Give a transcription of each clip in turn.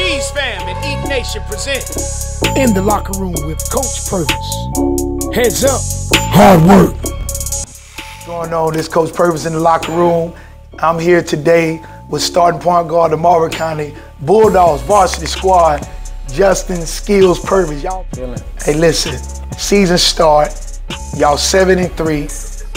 Cheese Fam and Eat Nation presents In the locker room with Coach Purvis. Heads up, hard work. Going on, this Coach Purvis in the locker room. I'm here today with starting point guard of Marlboro County Bulldogs varsity squad, Justin Skills Purvis. Y'all, feeling? hey, listen, season start. Y'all seven and three.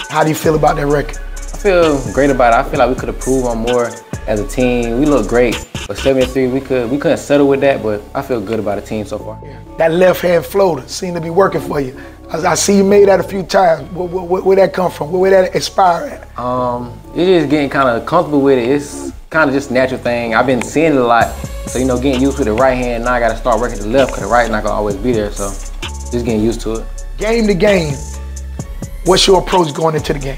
How do you feel about that record? I feel great about it. I feel like we could improve on more as a team. We look great, but seven and three, we could we couldn't settle with that. But I feel good about the team so far. That left hand floater seemed to be working for you. I, I see you made that a few times. Where, where, where that come from? Where, where that inspire at? Um, it's just getting kind of comfortable with it. It's kind of just a natural thing. I've been seeing it a lot, so you know, getting used to the right hand. Now I got to start working the left because the right not gonna always be there. So just getting used to it. Game to game, what's your approach going into the game?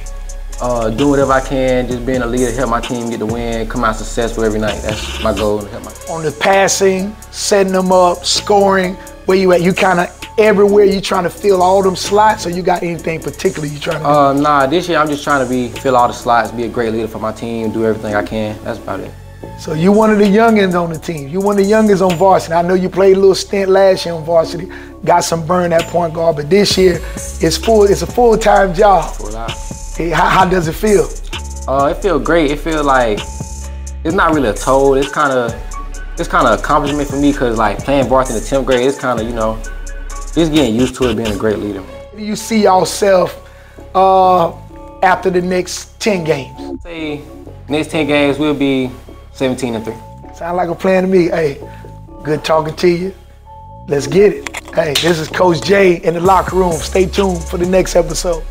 Uh, do whatever I can, just being a leader, help my team get the win, come out successful every night. That's my goal to help my. On the passing, setting them up, scoring, where you at? You kind of everywhere. You trying to fill all them slots, or you got anything particular you trying to? do? Uh, nah, this year I'm just trying to be fill all the slots, be a great leader for my team, do everything I can. That's about it. So you one of the youngins on the team. You one of the youngins on varsity. I know you played a little stint last year on varsity, got some burn at point guard, but this year it's full. It's a full time job. Full how, how does it feel? Uh, it feel great. It feel like it's not really a toll. It's kind of it's kind of accomplishment for me because like playing varsity in the 10th grade, it's kind of you know just getting used to it, being a great leader. Do you see yourself uh, after the next ten games? Say next 10 games we'll be 17 and three. Sound like a plan to me. Hey, good talking to you. Let's get it. Hey, this is Coach Jay in the locker room. Stay tuned for the next episode.